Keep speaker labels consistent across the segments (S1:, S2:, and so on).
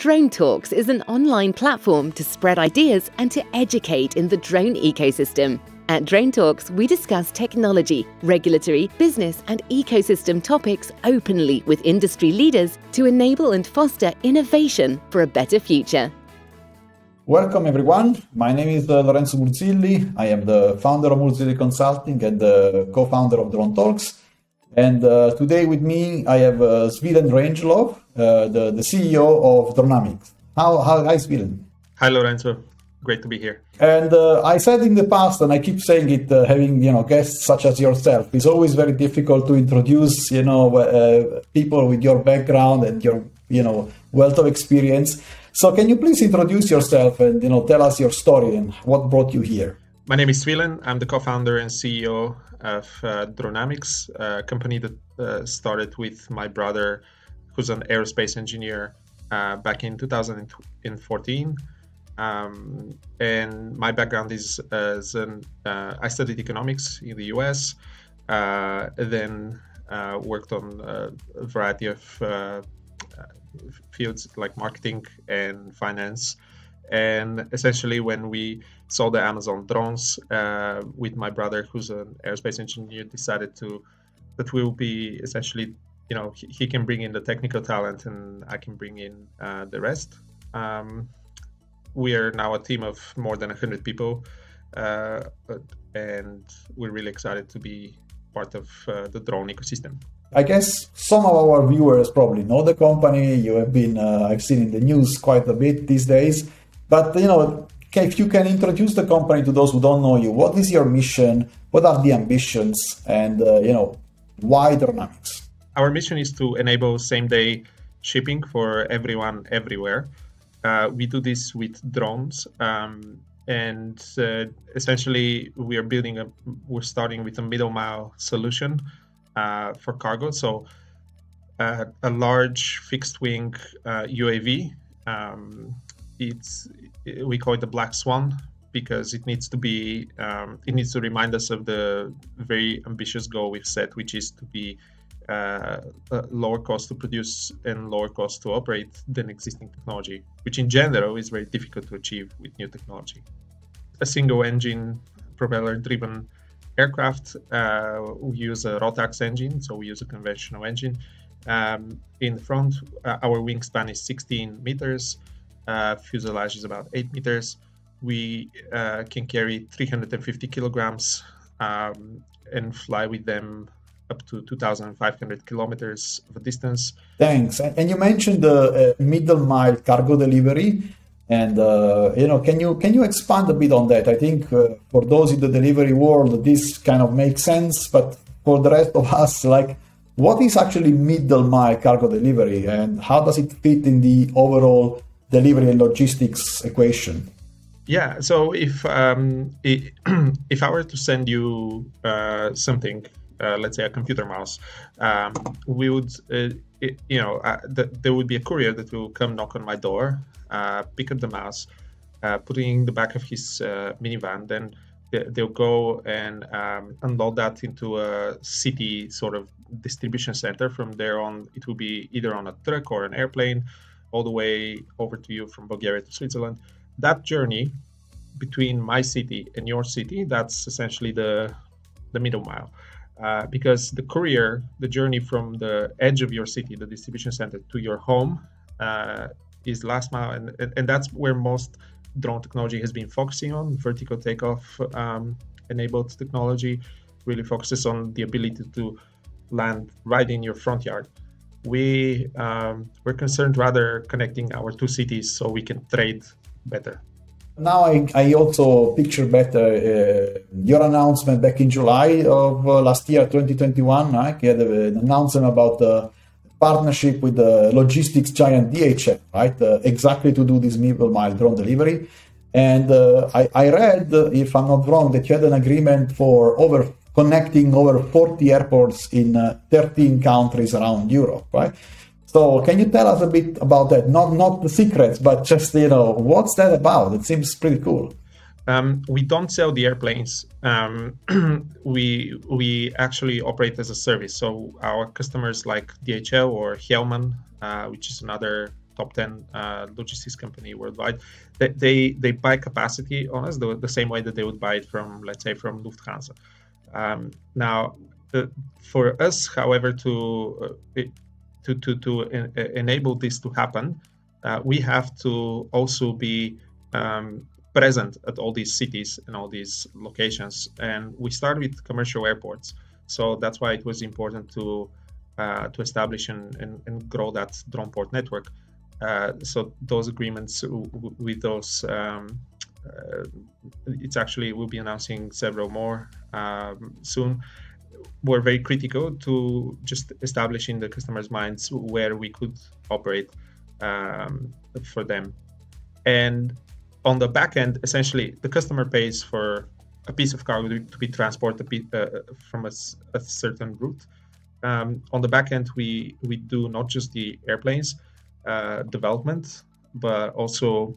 S1: Drone Talks is an online platform to spread ideas and to educate in the drone ecosystem. At Drone Talks, we discuss technology, regulatory, business, and ecosystem topics openly with industry leaders to enable and foster innovation for a better future.
S2: Welcome, everyone. My name is uh, Lorenzo Murzilli. I am the founder of Murzilli Consulting and the co founder of Drone Talks. And uh, today with me, I have uh, Svilen Rangelov, uh, the, the CEO of Dronamics. How, how, hi, Svilen.
S3: Hi, Lorenzo. Great to be here.
S2: And uh, I said in the past, and I keep saying it, uh, having you know guests such as yourself, it's always very difficult to introduce you know uh, people with your background and your you know wealth of experience. So can you please introduce yourself and you know tell us your story and what brought you here?
S3: My name is Svilen. I'm the co-founder and CEO of uh, Dronamics, a company that uh, started with my brother, who's an aerospace engineer, uh, back in 2014. Um, and my background is as an uh, I studied economics in the U.S. Uh, then uh, worked on a variety of fields like marketing and finance. And essentially, when we saw the Amazon drones uh, with my brother, who's an aerospace engineer, decided to that we will be essentially, you know, he, he, can bring in the technical talent and I can bring in uh, the rest. Um, we are now a team of more than 100 people, uh, and we're really excited to be part of uh, the drone ecosystem.
S2: I guess some of our viewers probably know the company. You have been, uh, I've seen in the news quite a bit these days. But you know, if you can introduce the company to those who don't know you, what is your mission? What are the ambitions? And uh, you know, why Dronamics?
S3: Our mission is to enable same-day shipping for everyone everywhere. Uh, we do this with drones, um, and uh, essentially we are building a. We're starting with a middle mile solution uh, for cargo. So uh, a large fixed wing UAV. Uh, um, it's we call it the black swan because it needs to be um, it needs to remind us of the very ambitious goal we've set, which is to be uh, lower cost to produce and lower cost to operate than existing technology, which in general is very difficult to achieve with new technology. A single engine propeller driven aircraft, uh, we use a Rotax engine, so we use a conventional engine. Um, in the front, uh, our wingspan is 16 meters uh, fuselage is about 8 meters. We uh, can carry 350 kilograms um, and fly with them up to 2,500 kilometers of distance.
S2: Thanks. And you mentioned the uh, middle mile cargo delivery, and uh, you know, can you can you expand a bit on that? I think uh, for those in the delivery world, this kind of makes sense, but for the rest of us, like, what is actually middle mile cargo delivery, and how does it fit in the overall delivery and logistics equation?
S3: Yeah. So if um, if I were to send you uh, something, uh, let's say a computer mouse, um, we would, uh, it, you know, uh, th- there would be a courier that will come knock on my door, uh, pick up the mouse, uh, put it in the back of his minivan, then they'll go and um, unload that into a city sort of distribution center. From there on, it will be either on a truck or an airplane all the way over to you from Bulgaria to Switzerland. That journey between my city and your city, that's essentially the the middle mile. Uh, because the courier, the journey from the edge of your city, the distribution center, to your home, uh, is last mile, and, and, and that's where most drone technology has been focusing on. Vertical takeoff um, enabled technology really focuses on the ability to land right in your front yard we um, we're concerned rather connecting our two cities so we can trade better.
S2: Now I, I also picture better uh, your announcement back in July of uh, last year, 2021. Right? You had an announcement about the partnership with the logistics giant DHL, right? Uh, exactly to do this mile drone delivery. And uh, I, I read, if I'm not wrong, that you had an agreement for over connecting over 40 airports in uh, 13 countries around Europe, right? So can you tell us a bit about that? Not not the secrets, but just you know what's that about? It seems pretty cool.
S3: Um, we don't sell the airplanes. Um, we we actually operate as a service. So our customers like DHL or Hellmann, uh, which is another top 10 uh, logistics company worldwide. They, they, they buy capacity on us the, the same way that they would buy it from, let's say, from Lufthansa. Um, now, uh, for us, however, to uh, to to, to en- enable this to happen, uh, we have to also be um, present at all these cities and all these locations. And we start with commercial airports, so that's why it was important to uh, to establish and, and, and, grow that drone port network. Uh, so those agreements with those, um, it's actually we'll be announcing several more um, soon. Were very critical to just establishing the customers' minds where we could operate um, for them, and on the back end, essentially, the customer pays for a piece of cargo to be transported uh, from a, a, certain route. Um, on the back end, we we do not just the airplanes uh, development, but also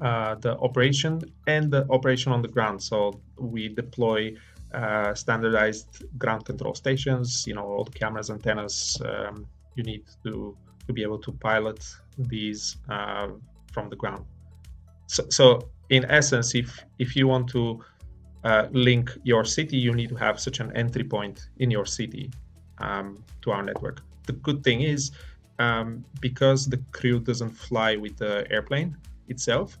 S3: uh, the operation and the operation on the ground. So we deploy uh, standardized ground control stations. You know, all the cameras, antennas um, you need to to be able to pilot these uh, from the ground. So, so in essence, if if you want to uh, link your city, you need to have such an entry point in your city um, to our network. The good thing is um, because the crew doesn't fly with the airplane itself,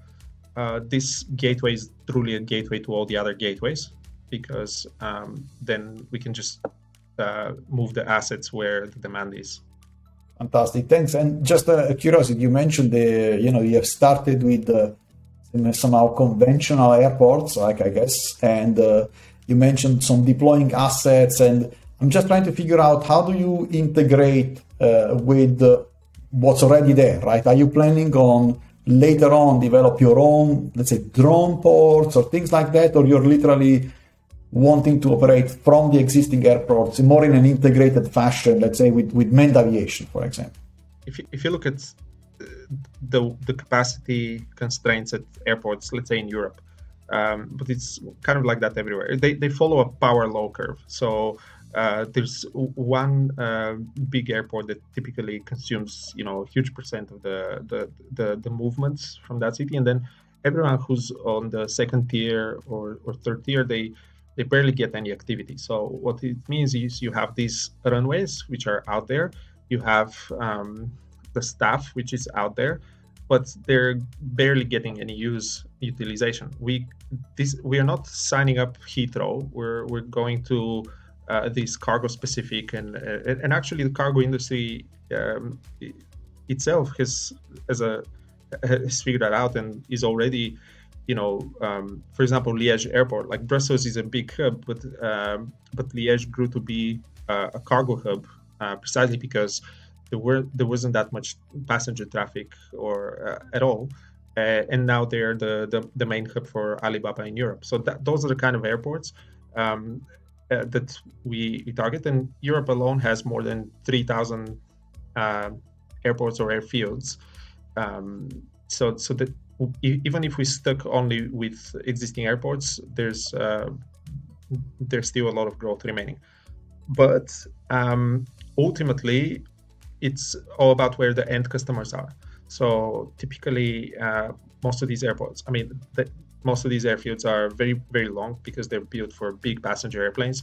S3: uh, this gateway is truly a gateway to all the other gateways because um, then we can just uh, move the assets where the demand is.
S2: Fantastic, thanks. And just a curiosity, you mentioned the you know you have started with the somehow conventional airports, like I guess, and uh, you mentioned some deploying assets, and I'm just trying to figure out how do you integrate uh, with uh, what's already there, right? Are you planning on later on develop your own, let's say, drone ports or things like that, or you're literally wanting to operate from the existing airports more in an integrated fashion, let's say with, with manned aviation, for example?
S3: If you, if you look at the the capacity constraints at airports, let's say in Europe. Um, but it's kind of like that everywhere. They, they follow a power law curve. So uh, there's one uh, big airport that typically consumes, you know, a huge percent of the, the, the, the, movements from that city. And then everyone who's on the second tier or, or third tier, they, they barely get any activity. So what it means is you have these runways, which are out there. You have um, the staff which is out there but they're barely getting any use utilization we this we are not signing up heathrow we're we're going to uh, this cargo specific and uh, and actually the cargo industry um, itself has as a has figured that out and is already you know um, for example liège airport like brussels is a big hub but um, but liège grew to be uh, a cargo hub uh, precisely because there were there wasn't that much passenger traffic or uh, at all. Uh, and now they're the, the, the main hub for Alibaba in Europe. So that, those are the kind of airports um, uh, that we, we, target. And Europe alone has more than 3,000 uh, airports or airfields. Um, so so that even if we stuck only with existing airports, there's uh, there's still a lot of growth remaining. But um, ultimately, it's all about where the end customers are. So typically, uh, most of these airports, I mean, the, most of these airfields are very, very long because they're built for big passenger airplanes.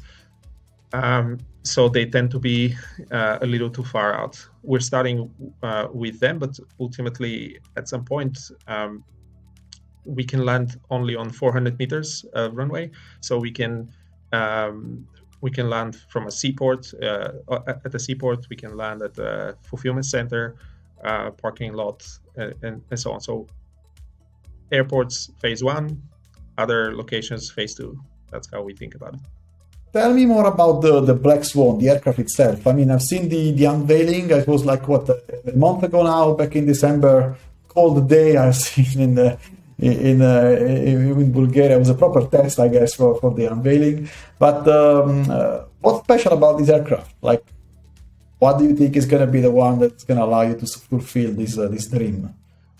S3: Um, so they tend to be uh, a little too far out. We're starting uh, with them, but ultimately, at some point, um, we can land only on 400 meters runway. So we can um, we can land from a seaport. Uh, at the seaport, we can land at the fulfillment center, uh, parking lot, and, and, and, so on. So, airports phase one, other locations phase two. That's how we think about it.
S2: Tell me more about the, the Black Swan, the aircraft itself. I mean, I've seen the, the unveiling. It was like, what, a month ago now, back in December. Cold day I've seen in the in, uh, in Bulgaria. It was a proper test, I guess, for, for the unveiling. But um, uh, what's special about this aircraft? Like, what do you think is going to be the one that's going to allow you to fulfill this uh, this dream?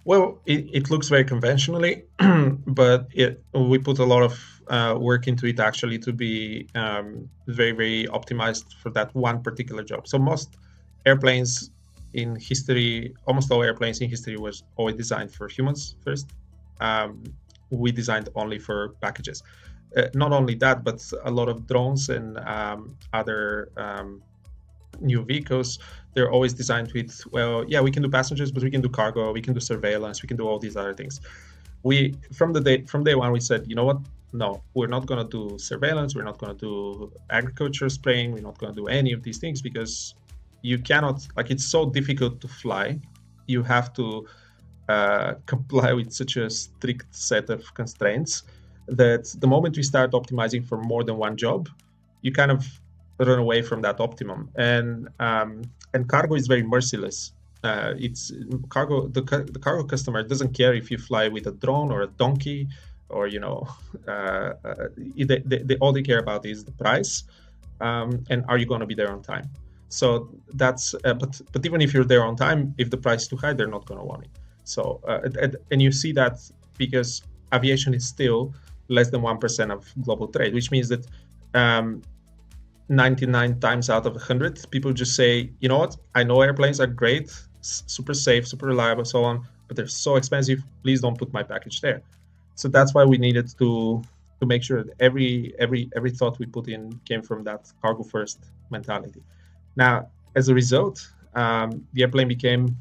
S3: Well, it, it looks very conventionally, but it, we put a lot of uh, work into it actually to be um, very, very optimized for that one particular job. So most airplanes in history, almost all airplanes in history was always designed for humans first. Um, we designed only for packages. Uh, not only that, but a lot of drones and um, other um, new vehicles, they're always designed with, well, yeah, we can do passengers, but we can do cargo, we can do surveillance, we can do all these other things. We from the day from day one we said, you know what? No, we're not gonna do surveillance, we're not gonna do agriculture spraying, we're not gonna do any of these things because you cannot like it's so difficult to fly. You have to uh, comply with such a strict set of constraints that the moment we start optimizing for more than one job, you kind of run away from that optimum. And um, and cargo is very merciless. Uh, it's cargo. The, the cargo customer doesn't care if you fly with a drone or a donkey, or you know, uh, uh, they, they, they, all they care about is the price, um, and are you going to be there on time. So that's. Uh, but but even if you're there on time, if the price is too high, they're not going to want it. So uh, and, and you see that because aviation is still less than one percent of global trade, which means that um, 99 times out of 100, people just say, you know what, I know airplanes are great, super safe, super reliable, so on, but they're so expensive. Please don't put my package there. So that's why we needed to to make sure that every every every thought we put in came from that cargo first mentality. Now, as a result, um, the airplane became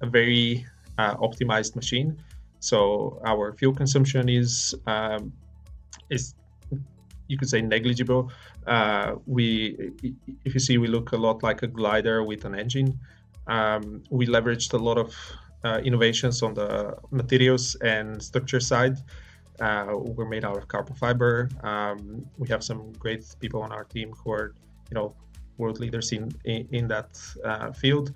S3: a very uh, optimized machine. So our fuel consumption is um, is you could say negligible. Uh, we, if you see, we look a lot like a glider with an engine. Um, we leveraged a lot of uh, innovations on the materials and structure side. Uh, we're made out of carbon fiber. Um, we have some great people on our team who are, you know, world leaders in in, in that uh, field.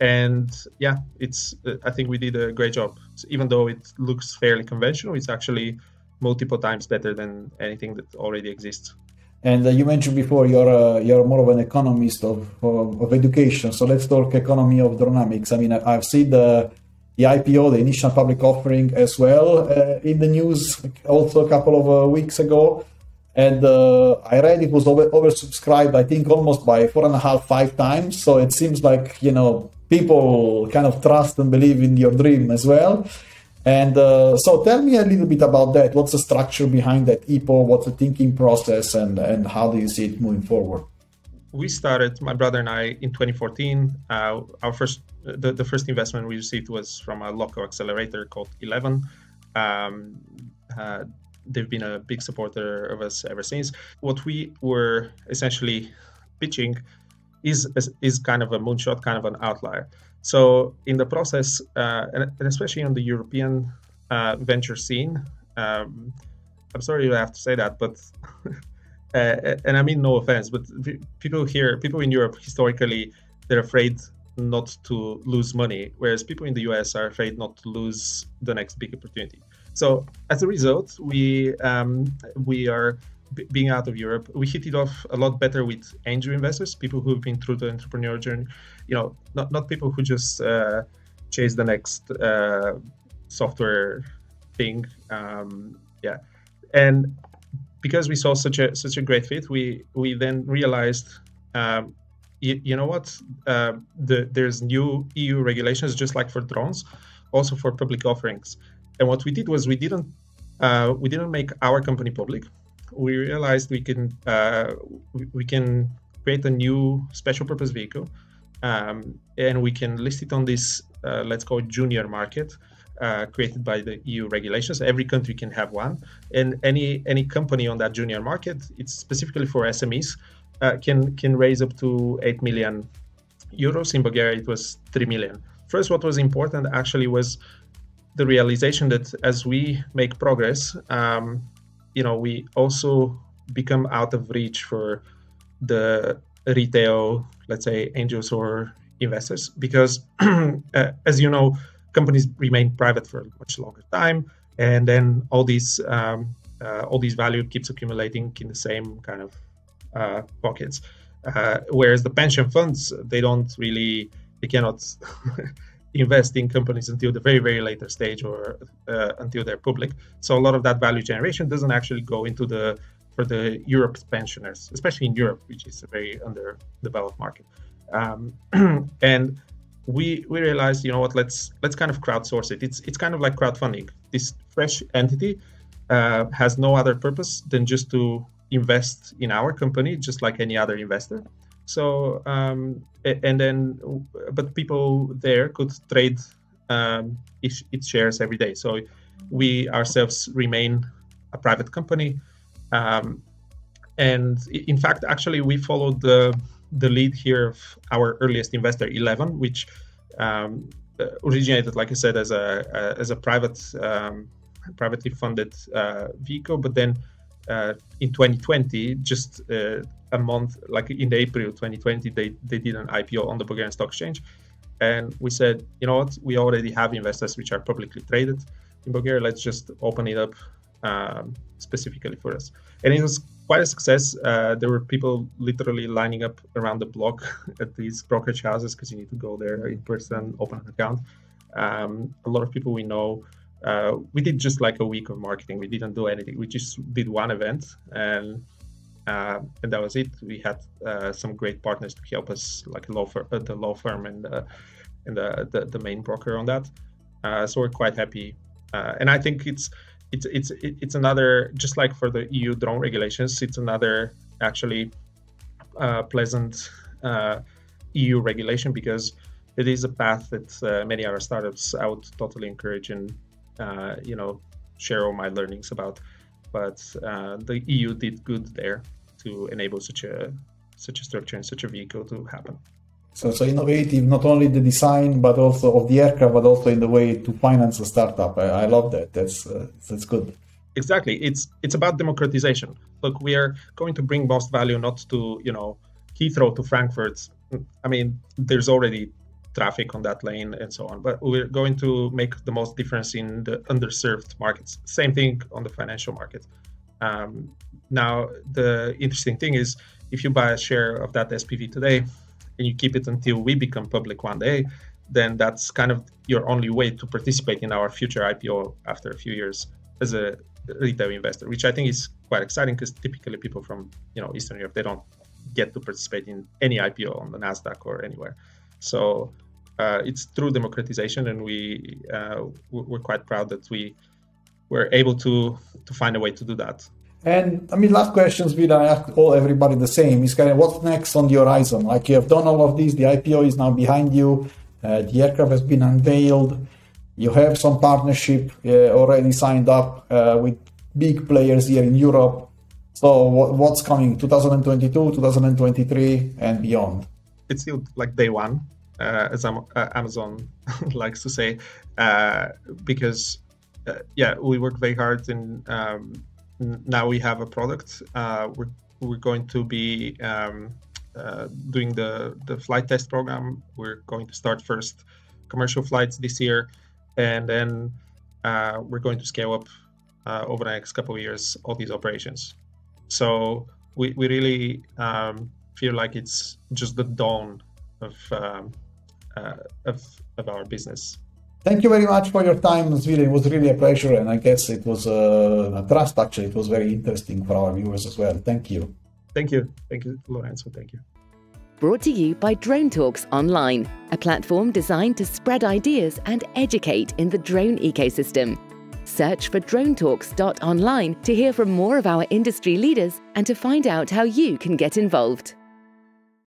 S3: And yeah, it's. I think we did a great job. So even though it looks fairly conventional, it's actually multiple times better than anything that already exists.
S2: And uh, you mentioned before you're uh, you're more of an economist of, of, of education. So let's talk economy of Dronamics. I mean, I've seen the the IPO, the initial public offering, as well uh, in the news also a couple of uh, weeks ago. And uh, I read it was over, oversubscribed, I think almost by four and a half, five times. So it seems like you know people kind of trust and believe in your dream as well. And uh, so tell me a little bit about that. What's the structure behind that IPO? What's the thinking process and, and how do you see it moving forward?
S3: We started, my brother and I, in 2014. Uh, our first, the, the first investment we received was from a local accelerator called Eleven. Um, uh, they've been a big supporter of us ever since. What we were essentially pitching is is kind of a moonshot, kind of an outlier. So in the process, uh, and, especially on the European uh, venture scene, um, I'm sorry I have to say that, but uh, and I mean no offense, but people here, people in Europe historically, they're afraid not to lose money, whereas people in the US are afraid not to lose the next big opportunity. So as a result, we um, we are being out of Europe, we hit it off a lot better with angel investors, people who've been through the entrepreneur journey. You know, not not people who just uh, chase the next uh, software thing. Um, yeah, and because we saw such a such a great fit, we we then realized. Um, you, you, know what? Uh, the, there's new EU regulations, just like for drones, also for public offerings. And what we did was we didn't uh, we didn't make our company public we realized we can uh, we can create a new special purpose vehicle, um, and we can list it on this uh, let's call it junior market. Uh, created by the EU regulations. Every country can have one, and any any company on that junior market, it's specifically for SMEs, uh, can can raise up to eight million euros. In Bulgaria, it was three million. First, what was important actually was the realization that as we make progress, um, you know we also become out of reach for the retail let's say angels or investors because uh, as you know companies remain private for a much longer time. And then all these um, uh, all these value keeps accumulating in the same kind of uh, pockets. Uh, whereas the pension funds they don't really they cannot invest in companies until the very very later stage or uh, until they're public so a lot of that value generation doesn't actually go into the for the europe pensioners especially in europe which is a very underdeveloped market um, and we we realized, you know what, let's let's kind of crowdsource it. It's it's kind of like crowdfunding. This fresh entity uh, has no other purpose than just to invest in our company, just like any other investor. So um, and then, but people there could trade um, its, shares every day. So we ourselves remain a private company. Um, and in fact, actually, we followed the the lead here of our earliest investor, Eleven, which um, originated, like I said, as a, a as a private um, privately funded uh, vehicle, but then uh, in 2020, just uh, a month, like in April 2020, they they did an IPO on the Bulgarian Stock Exchange, and we said, you know what, we already have investors which are publicly traded in Bulgaria. Let's just open it up um, specifically for us, and it was quite a success. Uh, there were people literally lining up around the block at these brokerage houses because you need to go there in person, open an account. Um, a lot of people we know. Uh, we did just like a week of marketing. We didn't do anything. We just did one event, and uh, and that was it. We had uh, some great partners to help us, like law fir- uh, the law firm and and the, the, the main broker on that. Uh, so we're quite happy, and I think it's it's it's it's another just like for the EU drone regulations, it's another actually uh, pleasant uh, EU regulation because it is a path that uh, many other startups I would totally encourage and uh, you know share all my learnings about. But uh, the EU did good there to enable such a such a structure and such a vehicle to happen.
S2: So, so innovative, not only the design, but also of the aircraft, but also in the way to finance a startup. I, I love that. That's uh, that's good.
S3: Exactly. It's it's about democratization. Look, we are going to bring most value not to you know Heathrow to Frankfurt. I mean, there's already traffic on that lane and so on, but we're going to make the most difference in the underserved markets. Same thing on the financial market. Um, now, the interesting thing is if you buy a share of that SPV today, and you keep it until we become public one day, then that's kind of your only way to participate in our future IPO after a few years as a retail investor, which I think is quite exciting because typically people from you know Eastern Europe they don't get to participate in any IPO on the Nasdaq or anywhere. So uh, it's through democratization, and we uh, we're quite proud that we were able to to find a way to do that.
S2: And I mean, last questions, we I ask all everybody the same. Is kind of what's next on the horizon? Like you have done all of these, the IPO is now behind you, uh, the aircraft has been unveiled, you have some partnership uh, already signed up uh, with big players here in Europe. So what, what's coming? 2022, 2023, and beyond.
S3: It's still like day one, uh, as uh, Amazon likes to say, uh, because yeah, we work very hard and Um, now we have a product. Uh, we're we're going to be um, uh, doing the the flight test program. We're going to start first commercial flights this year, and then uh, we're going to scale up uh, over the next couple of years all these operations. So we we really um, feel like it's just the dawn of um, uh, of of our business.
S2: Thank you very much for your time, Svilen. It was really a pleasure, and I guess it was uh, a trust. Actually, it was very interesting for our viewers as well. Thank you.
S3: Thank you. Thank you, Lorenzo. Thank you.
S1: Brought to you by Drone Talks Online, a platform designed to spread ideas and educate in the drone ecosystem. Search for dronetalks.online to hear from more of our industry leaders and to find out how you can get involved.